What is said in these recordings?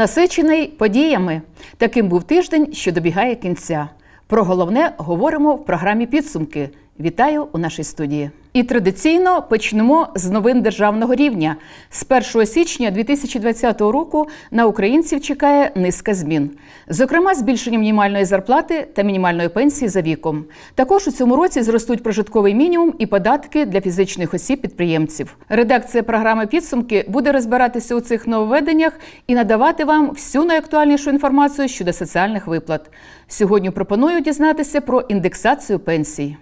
Насичений подіями. Таким був тиждень, що добігає кінця. Про головне говоримо в програмі підсумки. Вітаю у нашій студії. І традиційно почнемо з новин державного рівня. З 1 січня 2020 року на українців чекає низка змін, зокрема, збільшення мінімальної зарплати та мінімальної пенсії за віком. Також у цьому році зростуть прожитковий мінімум і податки для фізичних осіб-підприємців. Редакція програми підсумки буде розбиратися у цих нововведеннях і надавати вам всю найактуальнішу інформацію щодо соціальних виплат. Сьогодні пропоную дізнатися про індексацію пенсій.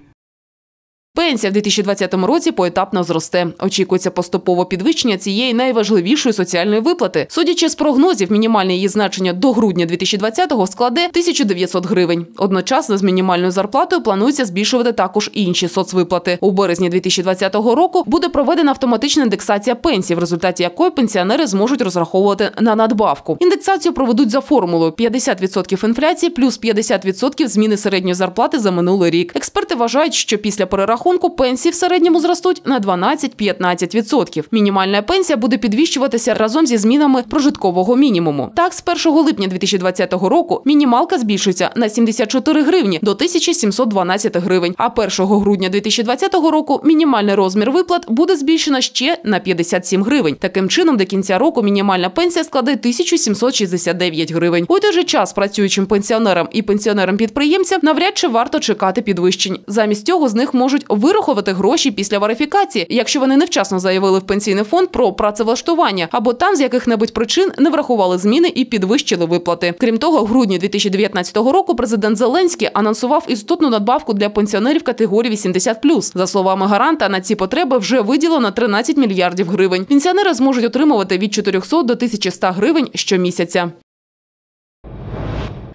Пенсія в 2020 році поетапно зросте. Очікується поступове підвищення цієї найважливішої соціальної виплати. Судячи з прогнозів, мінімальне її значення до грудня 2020-го складе 1900 гривень. Одночасно з мінімальною зарплатою планується збільшувати також інші соцвиплати. У березні 2020 року буде проведена автоматична індексація пенсій, в результаті якої пенсіонери зможуть розраховувати на надбавку. Індексацію проведуть за формулою 50% інфляції плюс 50% зміни середньої зарплати за минулий рік. Експерти вважають, що після перерахунку пенсії в середньому зростуть на 12-15%. Мінімальна пенсія буде підвищуватися разом зі змінами прожиткового мінімуму. Так, з 1 липня 2020 року мінімалка збільшується на 74 гривні до 1712 гривень. А 1 грудня 2020 року мінімальний розмір виплат буде збільшено ще на 57 гривень. Таким чином, до кінця року мінімальна пенсія складе 1769 гривень. У той же час працюючим пенсіонерам і пенсіонерам-підприємцям навряд чи варто чекати підвищень. Замість цього з них можуть вирахувати гроші після верифікації, якщо вони невчасно заявили в пенсійний фонд про працевлаштування або там з яких-небудь причин не врахували зміни і підвищили виплати. Крім того, в грудні 2019 року президент Зеленський анонсував істотну надбавку для пенсіонерів категорії 80+. За словами гаранта, на ці потреби вже виділено 13 мільярдів гривень. Пенсіонери зможуть отримувати від 400 до 1100 гривень щомісяця.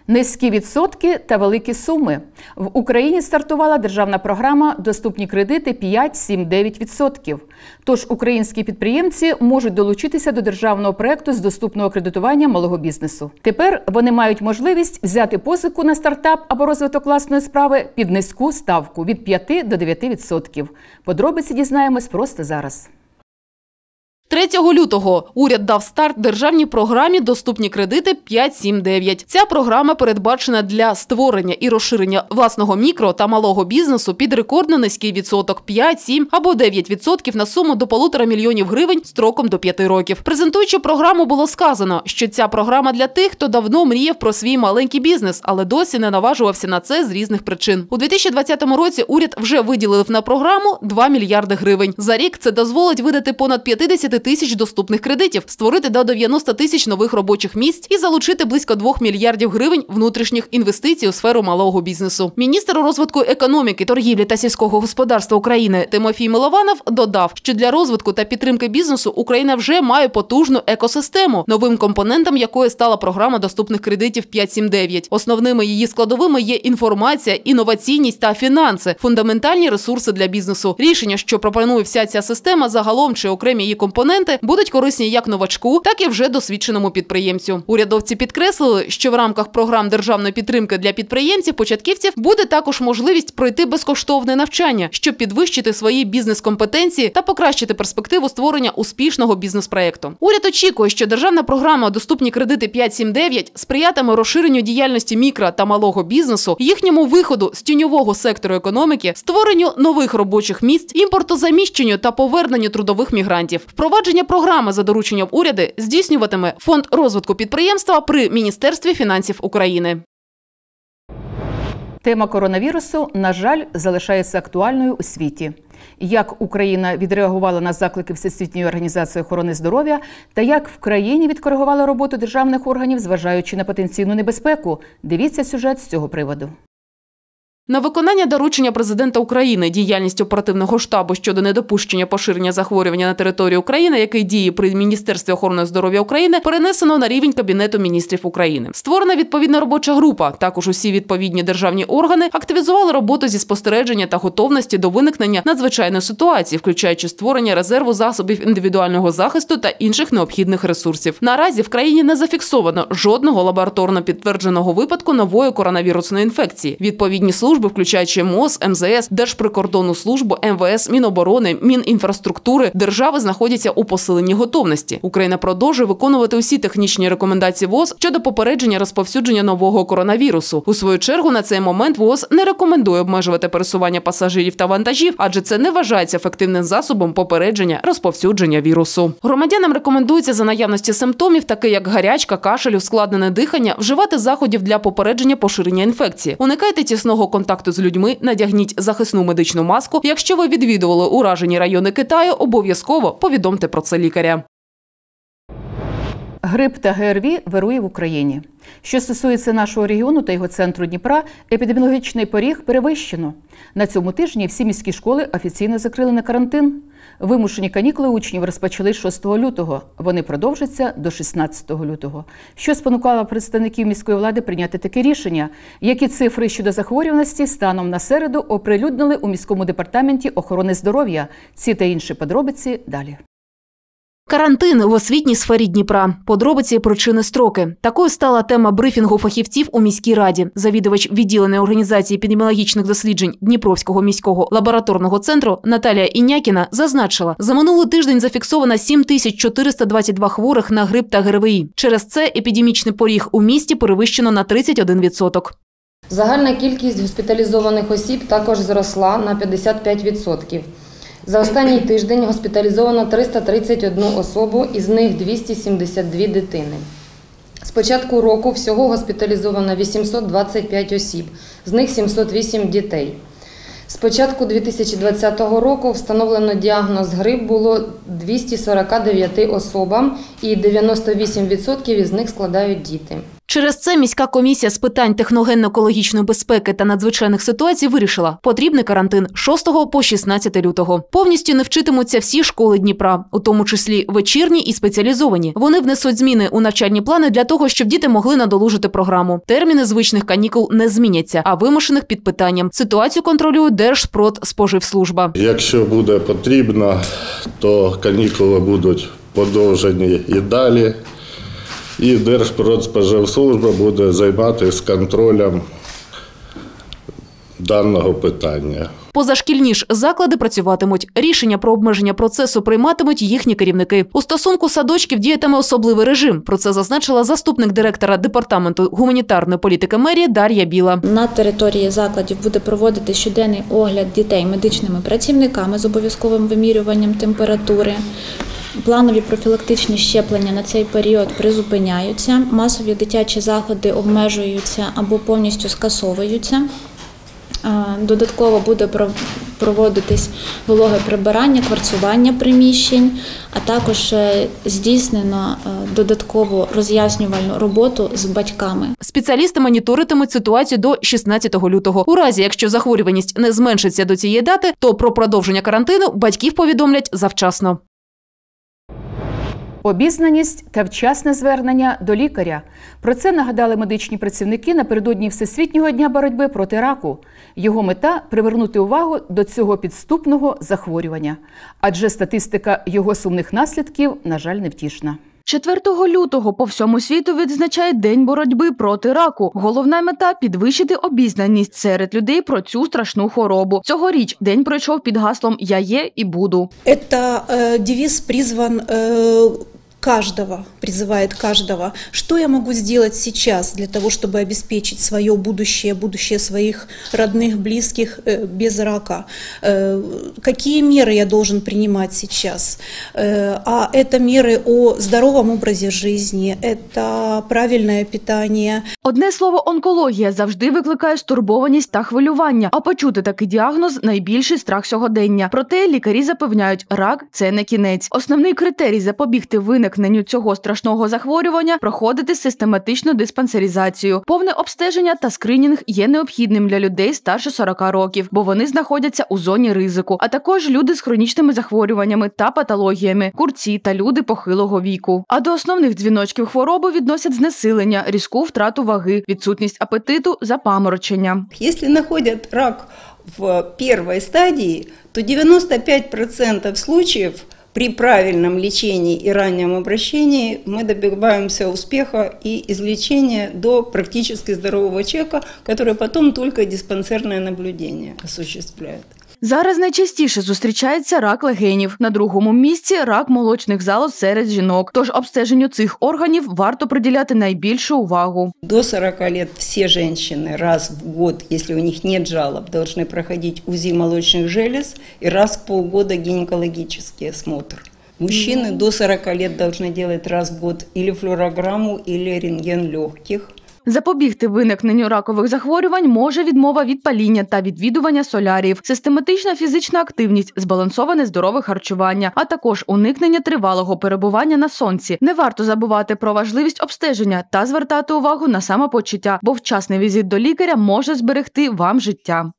Низькі відсотки та великі суми в Україні стартувала державна програма Доступні кредити 5-7-9%. Тож українські підприємці можуть долучитися до державного проекту з доступного кредитування малого бізнесу. Тепер вони мають можливість взяти позику на стартап або розвиток власної справи під низьку ставку від 5 до 9%. Подробиці дізнаємось просто зараз. 3 лютого уряд дав старт державній програмі Доступні кредити 5.7.9». Ця програма передбачена для створення і розширення власного мікро та малого бізнесу під рекордно низький відсоток 5, 7 або 9% на суму до полутора мільйонів гривень строком до 5 років. Презентуючи програму, було сказано, що ця програма для тих, хто давно мріяв про свій маленький бізнес, але досі не наважувався на це з різних причин. У 2020 році уряд вже виділив на програму 2 мільярди гривень. За рік це дозволить видати понад 50 тисяч доступних кредитів, створити до 90 тисяч нових робочих місць і залучити близько 2 мільярдів гривень внутрішніх інвестицій у сферу малого бізнесу. Міністр розвитку економіки, торгівлі та сільського господарства України Тимофій Милованов додав, що для розвитку та підтримки бізнесу Україна вже має потужну екосистему, новим компонентом якої стала програма доступних кредитів 5.7.9. Основними її складовими є інформація, інноваційність та фінанси, фундаментальні ресурси для бізнесу. Рішення, що пропонує вся ця система, загалом чи окремі її компоненти компоненти будуть корисні як новачку, так і вже досвідченому підприємцю. Урядовці підкреслили, що в рамках програм державної підтримки для підприємців-початківців буде також можливість пройти безкоштовне навчання, щоб підвищити свої бізнес-компетенції та покращити перспективу створення успішного бізнес-проекту. Уряд очікує, що державна програма Доступні кредити 5.7.9» сприятиме розширенню діяльності мікро та малого бізнесу, їхньому виходу з тіньового сектору економіки, створенню нових робочих місць, імпортозаміщенню та поверненню трудових мігрантів. Впровадження програми за дорученням уряди здійснюватиме фонд розвитку підприємства при міністерстві фінансів України. Тема коронавірусу, на жаль, залишається актуальною у світі. Як Україна відреагувала на заклики Всесвітньої організації охорони здоров'я, та як в країні відкоригували роботу державних органів, зважаючи на потенційну небезпеку, дивіться сюжет з цього приводу. На виконання доручення президента України діяльність оперативного штабу щодо недопущення поширення захворювання на території України, який діє при міністерстві охорони здоров'я України, перенесено на рівень кабінету міністрів України. Створена відповідна робоча група. Також усі відповідні державні органи активізували роботу зі спостереження та готовності до виникнення надзвичайної ситуації, включаючи створення резерву засобів індивідуального захисту та інших необхідних ресурсів. Наразі в країні не зафіксовано жодного лабораторно підтвердженого випадку нової коронавірусної інфекції. Відповідні служби служби, включаючи МОЗ, МЗС, Держприкордонну службу, МВС, Міноборони, Мінінфраструктури, держави знаходяться у посиленні готовності. Україна продовжує виконувати усі технічні рекомендації ВОЗ щодо попередження розповсюдження нового коронавірусу. У свою чергу на цей момент ВОЗ не рекомендує обмежувати пересування пасажирів та вантажів, адже це не вважається ефективним засобом попередження розповсюдження вірусу. Громадянам рекомендується за наявності симптомів, такі як гарячка, кашель, ускладнене дихання, вживати заходів для попередження поширення інфекції. Уникайте тісного контакту з людьми, надягніть захисну медичну маску. Якщо ви відвідували уражені райони Китаю, обов'язково повідомте про це лікаря. Грип та ГРВІ вирує в Україні. Що стосується нашого регіону та його центру Дніпра, епідеміологічний поріг перевищено. На цьому тижні всі міські школи офіційно закрили на карантин. Вимушені канікули учнів розпочали 6 лютого. Вони продовжаться до 16 лютого. Що спонукало представників міської влади прийняти таке рішення? Які цифри щодо захворюваності станом на середу оприлюднили у міському департаменті охорони здоров'я? Ці та інші подробиці далі. Карантин в освітній сфері Дніпра. Подробиці причини строки. Такою стала тема брифінгу фахівців у міській раді. Завідувач відділення організації епідеміологічних досліджень Дніпровського міського лабораторного центру Наталія Інякіна зазначила, за минулий тиждень зафіксовано 7422 хворих на грип та ГРВІ. Через це епідемічний поріг у місті перевищено на 31%. Загальна кількість госпіталізованих осіб також зросла на 55%. За останній тиждень госпіталізовано 331 особу, із них 272 дитини. З початку року всього госпіталізовано 825 осіб, з них 708 дітей. З початку 2020 року встановлено діагноз грип було 249 особам, і 98% із них складають діти. Через це міська комісія з питань техногенно-екологічної безпеки та надзвичайних ситуацій вирішила, потрібний карантин 6 по 16 лютого. Повністю не вчитимуться всі школи Дніпра, у тому числі вечірні і спеціалізовані. Вони внесуть зміни у навчальні плани для того, щоб діти могли надолужити програму. Терміни звичних канікул не зміняться, а вимушених під питанням. Ситуацію контролює Держпродспоживслужба. Якщо буде потрібно, то канікули будуть подовжені і далі. І Держпродспоживслужба буде займатися контролем даного питання. Позашкільні ж заклади працюватимуть. Рішення про обмеження процесу прийматимуть їхні керівники. У стосунку садочків діятиме особливий режим. Про це зазначила заступник директора департаменту гуманітарної політики мерії Дар'я Біла. На території закладів буде проводити щоденний огляд дітей медичними працівниками з обов'язковим вимірюванням температури. Планові профілактичні щеплення на цей період призупиняються, масові дитячі заходи обмежуються або повністю скасовуються. Додатково буде проводитись вологе прибирання, кварцювання приміщень, а також е, здійснено е, додаткову роз'яснювальну роботу з батьками. Спеціалісти моніторитимуть ситуацію до 16 лютого. У разі, якщо захворюваність не зменшиться до цієї дати, то про продовження карантину батьків повідомлять завчасно. Обізнаність та вчасне звернення до лікаря. Про це нагадали медичні працівники напередодні Всесвітнього дня боротьби проти раку. Його мета привернути увагу до цього підступного захворювання, адже статистика його сумних наслідків, на жаль, невтішна. 4 лютого по всьому світу відзначають День боротьби проти раку. Головна мета підвищити обізнаність серед людей про цю страшну хворобу. Цьогоріч день пройшов під гаслом Я є і буду. Это э, девиз призван э, каждого, призывает каждого. Что я могу сделать сейчас для того, чтобы обеспечить свое будущее, будущее своих родных, близких э, без рака? Э, какие меры я должен принимать сейчас? Э, а это меры о здоровом образе жизни, это правильное питание, Одне слово, онкологія завжди викликає стурбованість та хвилювання. А почути такий діагноз найбільший страх сьогодення. Проте лікарі запевняють, рак це не кінець. Основний критерій запобігти виникненню цього страшного захворювання проходити систематичну диспансеризацію. Повне обстеження та скринінг є необхідним для людей старше 40 років, бо вони знаходяться у зоні ризику, а також люди з хронічними захворюваннями та патологіями, курці та люди похилого віку. А до основних дзвіночків хвороби відносять знесилення, різку втрату ваги, відсутність апетиту, запаморочення. Если находят рак в первой стадии, то 95% случаев При правильном лечении и раннем обращении мы добиваемся успеха и излечения до практически здорового человека, который потом только диспансерное наблюдение осуществляет. Зараз найчастіше зустрічається рак легенів. На другому місці рак молочних залоз серед жінок. Тож обстеженню цих органів варто приділяти найбільшу увагу. До 40 лет все женщины раз в год, если у них нет жалоб, должны проходить УЗИ молочных желез и раз в полгода гинекологический осмотр. Мужчины до 40 лет должны делать раз в год или флюорограмму, или рентген легких. Запобігти виникненню ракових захворювань може відмова від паління та відвідування соляріїв, систематична фізична активність, збалансоване здорове харчування, а також уникнення тривалого перебування на сонці. Не варто забувати про важливість обстеження та звертати увагу на самопочуття, бо вчасний візит до лікаря може зберегти вам життя.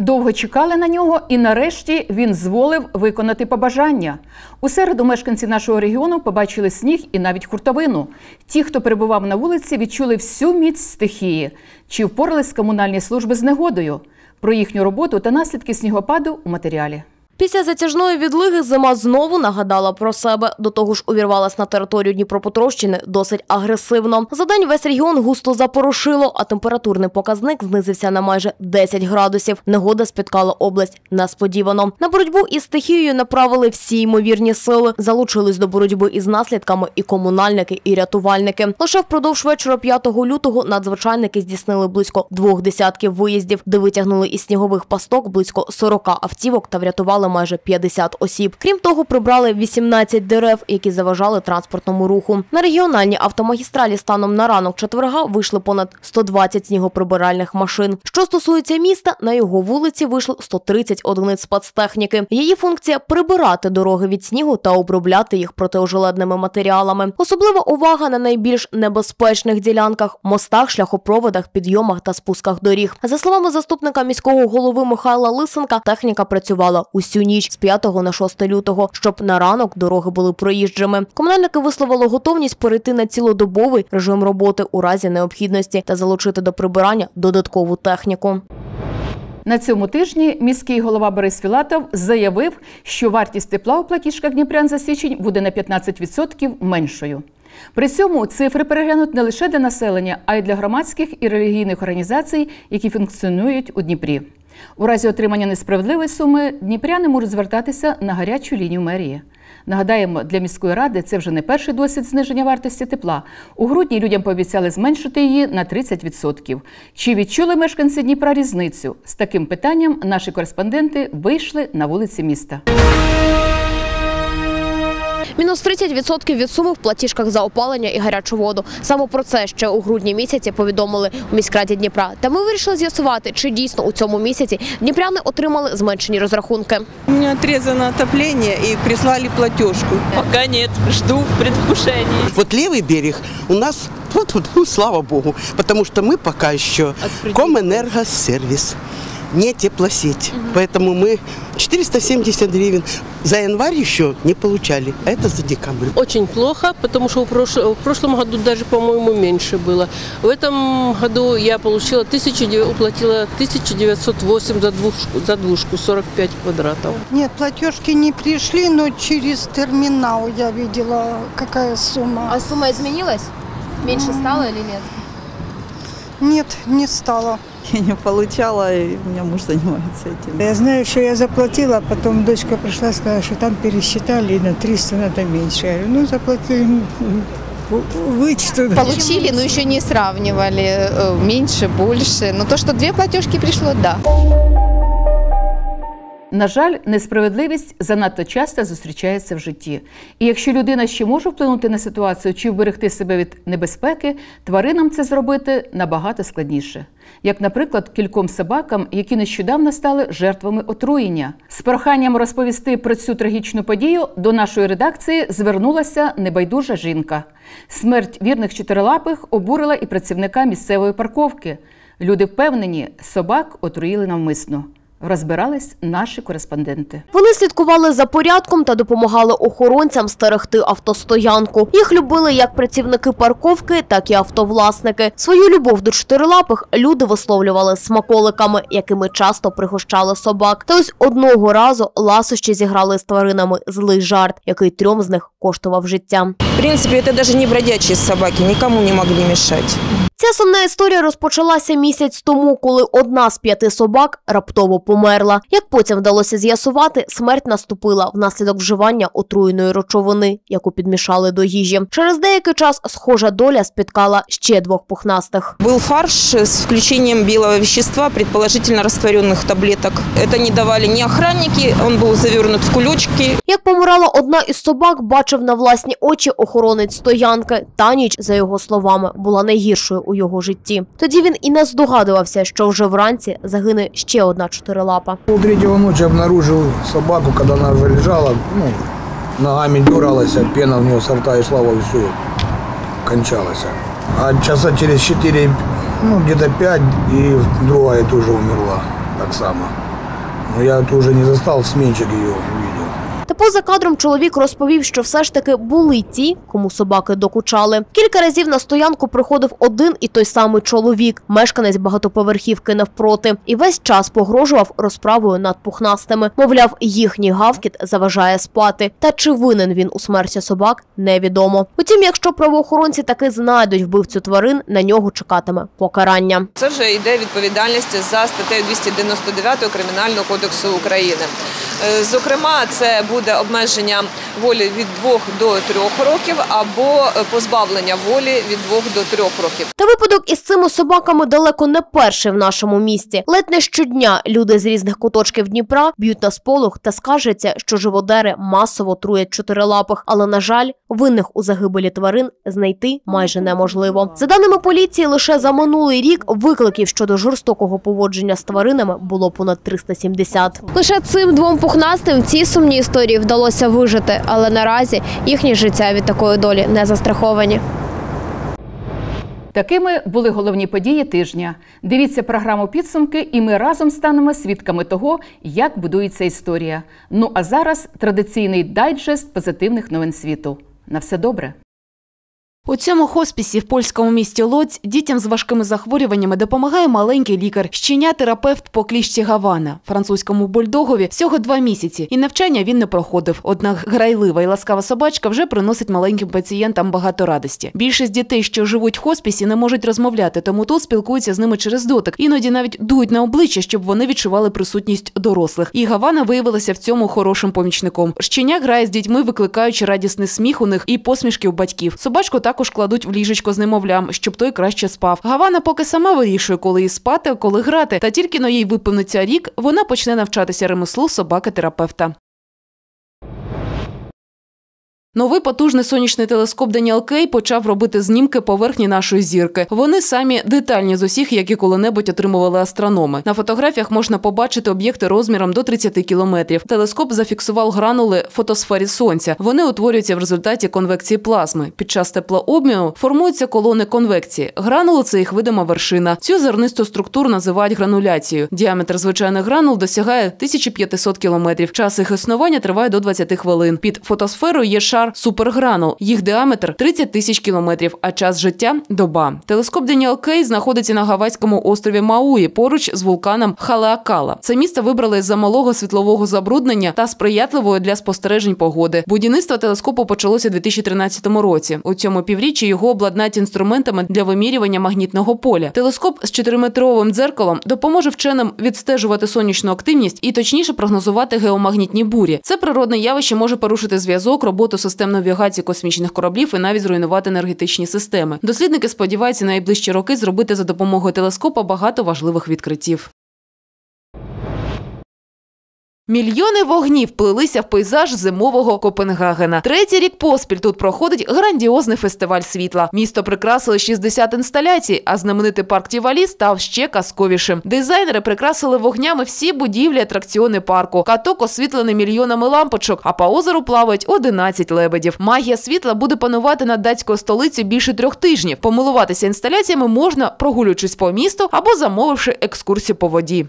Довго чекали на нього, і нарешті він зволив виконати побажання. У середу мешканці нашого регіону побачили сніг і навіть хуртовину. Ті, хто перебував на вулиці, відчули всю міць стихії. Чи впорались комунальні служби з негодою? Про їхню роботу та наслідки снігопаду у матеріалі. Після затяжної відлиги зима знову нагадала про себе. До того ж, увірвалась на територію Дніпропетровщини досить агресивно. За день весь регіон густо запорошило, а температурний показник знизився на майже 10 градусів. Негода спіткала область несподівано. На боротьбу із стихією направили всі ймовірні сили. Залучились до боротьби із наслідками і комунальники, і рятувальники. Лише впродовж вечора 5 лютого надзвичайники здійснили близько двох десятків виїздів, де витягнули із снігових пасток близько 40 автівок та врятували майже 50 осіб. Крім того, прибрали 18 дерев, які заважали транспортному руху. На регіональній автомагістралі станом на ранок четверга вийшли понад 120 снігоприбиральних машин. Що стосується міста, на його вулиці вийшло 130 одиниць спецтехніки. Її функція прибирати дороги від снігу та обробляти їх протиожеледними матеріалами. Особлива увага на найбільш небезпечних ділянках мостах, шляхопроводах, підйомах та спусках доріг. За словами заступника міського голови Михайла Лисенка, техніка працювала усю ніч з 5 на 6 лютого, щоб на ранок дороги були проїжджими. Комунальники висловили готовність перейти на цілодобовий режим роботи у разі необхідності та залучити до прибирання додаткову техніку. На цьому тижні міський голова Борис Філатов заявив, що вартість тепла у платіжках Дніпрян за січень буде на 15% меншою. При цьому цифри переглянуть не лише для населення, а й для громадських і релігійних організацій, які функціонують у Дніпрі. У разі отримання несправедливої суми дніпряни можуть звертатися на гарячу лінію мерії. Нагадаємо, для міської ради це вже не перший досвід зниження вартості тепла. У грудні людям пообіцяли зменшити її на 30%. Чи відчули мешканці Дніпра різницю? З таким питанням наші кореспонденти вийшли на вулиці міста. Мінус 30% від суми в платіжках за опалення і гарячу воду. Саме про це ще у грудні місяці повідомили у міськраді Дніпра. Та ми вирішили з'ясувати, чи дійсно у цьому місяці дніпряни отримали зменшені розрахунки. У меня отрезано отопление и прислали платежку. Пока нет, жду в предвкушении. Вот левый берег у нас, вот, вот, ну, слава богу, потому что мы пока еще Комэнергосервис, Не теплосеть. Поэтому мы 470 гривен за январь еще не получали, а это за декабрь. Очень плохо, потому что в, прош- в прошлом году даже, по-моему, меньше было. В этом году я получила 1000, уплатила 1908 за двушку, за двушку 45 квадратов. Нет, платежки не пришли, но через терминал я видела, какая сумма. А сума змінилась? Менше стало чи ні? Нет, не стало. Я не получала, и у меня муж занимается этим. Я знаю, что я заплатила, а потом дочка пришла и сказала, что там пересчитали, и на 300 надо меньше. Я говорю, ну, заплатили м, м, вычтут. Получили, но еще не сравнивали, э, меньше, больше. Но то, что две платежки пришло, да. На жаль, несправедливість занадто часто зустрічається в житті. І якщо людина ще може вплинути на ситуацію чи вберегти себе від небезпеки, тваринам це зробити набагато складніше. Як, наприклад, кільком собакам, які нещодавно стали жертвами отруєння. З проханням розповісти про цю трагічну подію до нашої редакції звернулася небайдужа жінка. Смерть вірних чотирилапих обурила і працівника місцевої парковки. Люди впевнені, собак отруїли навмисно. Розбирались наші кореспонденти. Вони слідкували за порядком та допомагали охоронцям стерегти автостоянку. Їх любили як працівники парковки, так і автовласники. Свою любов до чотирилапих люди висловлювали смаколиками, якими часто пригощали собак. Та ось одного разу ласощі зіграли з тваринами злий жарт, який трьом з них коштував життя. В принципе, это даже не бродячие собаки, никому не могли мешать. Ця сумна історія розпочалася місяць тому, коли одна з п'яти собак раптово померла. Як потім вдалося з'ясувати, смерть наступила внаслідок вживання отруєної речовини, яку підмішали до їжі. Через деякий час схожа доля спіткала ще двох пухнастих. Был фарш с включением белого вещества, предположительно растворенных таблеток. Это не давали ни охранники, он был завернут в кулечки. Як помирала одна із собак, бачив на власні очі охоронець стоянки. Та ніч, за його словами, була найгіршою у його житті. Тоді він і не здогадувався, що вже вранці загине ще одна чотирилапа. Пол третьего ночи обнаружил собаку, когда она уже лежала, ну, ногами дергалась, а пена у нее со рта и шла во всю, кончалась. А часа через 4, ну, где-то 5, и другая тоже умерла, так само. Но я уже не застал, сменщик ее увидел. Та поза кадром чоловік розповів, що все ж таки були ті, кому собаки докучали. Кілька разів на стоянку приходив один і той самий чоловік, мешканець багатоповерхівки навпроти, і весь час погрожував розправою над пухнастими. Мовляв, їхній гавкіт заважає спати. Та чи винен він у смерті собак, невідомо. Утім, якщо правоохоронці таки знайдуть вбивцю тварин, на нього чекатиме покарання. Це вже йде відповідальність за статтею 299 Кримінального кодексу України. Е, Зокрема, це буде обмеження волі від 2 до 3 років або е, позбавлення волі від 2 до 3 років. Та випадок із цими собаками далеко не перший в нашому місті. Ледь не щодня люди з різних куточків Дніпра б'ють на сполох та скаржаться, що живодери масово труять чотирилапих. Але на жаль, винних у загибелі тварин знайти майже неможливо. За даними поліції, лише за минулий рік викликів щодо жорстокого поводження з тваринами було понад 370. Лише цим двом пухнастим цій сумній історії вдалося вижити, але наразі їхні життя від такої долі не застраховані. Такими були головні події тижня. Дивіться програму підсумки, і ми разом станемо свідками того, як будується історія. Ну а зараз традиційний дайджест позитивних новин світу. На все добре. У цьому хоспісі в польському місті Лоць дітям з важкими захворюваннями допомагає маленький лікар, щеня-терапевт по кліщі Гавана. Французькому бульдогові всього два місяці, і навчання він не проходив. Однак грайлива і ласкава собачка вже приносить маленьким пацієнтам багато радості. Більшість дітей, що живуть в хоспісі, не можуть розмовляти, тому тут спілкуються з ними через дотик. Іноді навіть дують на обличчя, щоб вони відчували присутність дорослих. І Гавана виявилася в цьому хорошим помічником. Щеня грає з дітьми, викликаючи радісний сміх у них і посмішки у батьків. Собачку також кладуть в ліжечко з немовлям, щоб той краще спав. Гавана поки сама вирішує, коли їй спати, коли грати. Та тільки на їй виповниться рік, вона почне навчатися ремеслу собаки-терапевта. Новий потужний сонячний телескоп Даніел Кей почав робити знімки поверхні нашої зірки. Вони самі детальні з усіх, які коли-небудь отримували астрономи. На фотографіях можна побачити об'єкти розміром до 30 кілометрів. Телескоп зафіксував гранули в фотосфері сонця. Вони утворюються в результаті конвекції плазми. Під час теплообміну формуються колони конвекції. Гранули це їх видима вершина. Цю зернисту структуру називають грануляцією. Діаметр звичайних гранул досягає 1500 кілометрів. Час їх існування триває до 20 хвилин. Під фотосферою є шар супергранул. Їх діаметр 30 тисяч кілометрів, а час життя доба. Телескоп Даніел Кей знаходиться на гавайському острові Мауї поруч з вулканом Халеакала. Це місце вибрали з-за малого світлового забруднення та сприятливої для спостережень погоди. Будівництво телескопу почалося у 2013 році. У цьому півріччі його обладнають інструментами для вимірювання магнітного поля. Телескоп з 4-метровим дзеркалом допоможе вченим відстежувати сонячну активність і точніше прогнозувати геомагнітні бурі. Це природне явище може порушити зв'язок, роботу систем навігації космічних кораблів і навіть зруйнувати енергетичні системи. Дослідники сподіваються найближчі роки зробити за допомогою телескопа багато важливих відкриттів. Мільйони вогнів вплилися в пейзаж зимового Копенгагена. Третій рік поспіль тут проходить грандіозний фестиваль світла. Місто прикрасили 60 інсталяцій, а знаменитий парк Тівалі став ще казковішим. Дизайнери прикрасили вогнями всі будівлі атракціони парку. Каток освітлений мільйонами лампочок, а по озеру плавають 11 лебедів. Магія світла буде панувати над датською столицею більше трьох тижнів. Помилуватися інсталяціями можна, прогулюючись по місту або замовивши екскурсію по воді.